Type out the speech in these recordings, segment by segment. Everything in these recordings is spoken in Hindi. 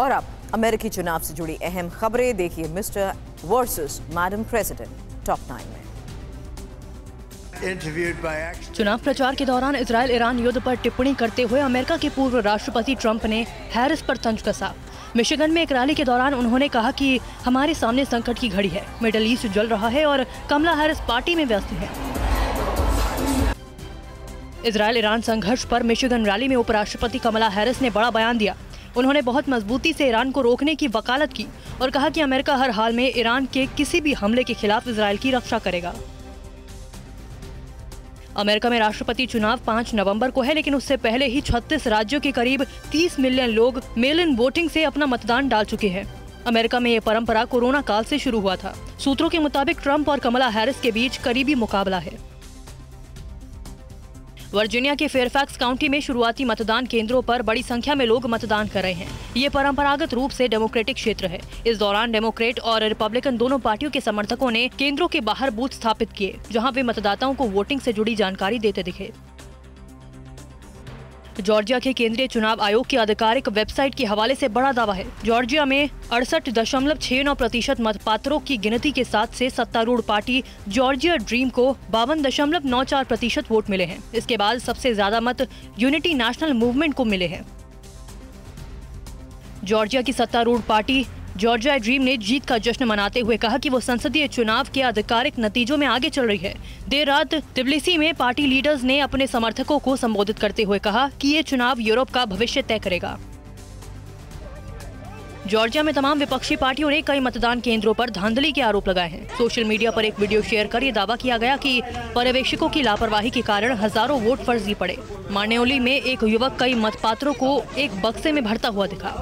और अब अमेरिकी चुनाव से जुड़ी अहम खबरें देखिए mister versus madam president top nine में. चुनाव प्रचार के दौरान इसराइल ईरान युद्ध पर टिप्पणी करते हुए अमेरिका के पूर्व राष्ट्रपति ट्रंप ने हैरिस पर तंज कसा। मिशिगन में एक रैली के दौरान उन्होंने कहा कि हमारे सामने संकट की घड़ी है मिडल ईस्ट जल रहा है और कमला हैरिस पार्टी में व्यस्त है। इसराइल ईरान संघर्ष पर मिशिगन रैली में उपराष्ट्रपति कमला हैरिस ने बड़ा बयान दिया। उन्होंने बहुत मजबूती से ईरान को रोकने की वकालत की और कहा कि अमेरिका हर हाल में ईरान के किसी भी हमले के खिलाफ इसराइल की रक्षा करेगा। अमेरिका में राष्ट्रपति चुनाव 5 नवंबर को है, लेकिन उससे पहले ही 36 राज्यों के करीब 30 मिलियन लोग मेल इन वोटिंग से अपना मतदान डाल चुके हैं। अमेरिका में ये परंपरा कोरोना काल से शुरू हुआ था। सूत्रों के मुताबिक ट्रंप और कमला हैरिस के बीच करीबी मुकाबला है। वर्जीनिया के फेयरफैक्स काउंटी में शुरुआती मतदान केंद्रों पर बड़ी संख्या में लोग मतदान कर रहे हैं। ये परंपरागत रूप से डेमोक्रेटिक क्षेत्र है। इस दौरान डेमोक्रेट और रिपब्लिकन दोनों पार्टियों के समर्थकों ने केंद्रों के बाहर बूथ स्थापित किए, जहाँ वे मतदाताओं को वोटिंग ऐसी जुड़ी जानकारी देते दिखे। जॉर्जिया के केंद्रीय चुनाव आयोग की आधिकारिक वेबसाइट के हवाले से बड़ा दावा है। जॉर्जिया में अड़सठ दशमलव छह नौ प्रतिशत मतपात्रों की गिनती के साथ से सत्तारूढ़ पार्टी जॉर्जिया ड्रीम को बावन दशमलव नौ चार प्रतिशत वोट मिले हैं। इसके बाद सबसे ज़्यादा मत यूनिटी नेशनल मूवमेंट को मिले हैं। जॉर्जिया की सत्तारूढ़ पार्टी जॉर्जिया ड्रीम ने जीत का जश्न मनाते हुए कहा कि वो संसदीय चुनाव के आधिकारिक नतीजों में आगे चल रही है। देर रात तिबलिसी में पार्टी लीडर्स ने अपने समर्थकों को संबोधित करते हुए कहा कि ये चुनाव यूरोप का भविष्य तय करेगा। जॉर्जिया में तमाम विपक्षी पार्टियों ने कई मतदान केंद्रों पर धांधली के आरोप लगाए हैं। सोशल मीडिया पर एक वीडियो शेयर कर ये दावा किया गया कि पर्यवेक्षकों की लापरवाही के कारण हज़ारों वोट फर्जी पड़े। मार्नेोली में एक युवक कई मतपात्रों को एक बक्से में भरता हुआ दिखा।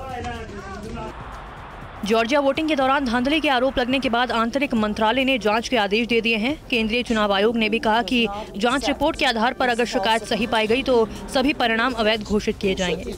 जॉर्जिया वोटिंग के दौरान धांधली के आरोप लगने के बाद आंतरिक मंत्रालय ने जाँच के आदेश दे दिए हैं। केंद्रीय चुनाव आयोग ने भी कहा कि जाँच रिपोर्ट के आधार पर अगर शिकायत सही पाई गई तो सभी परिणाम अवैध घोषित किए जाएँगे।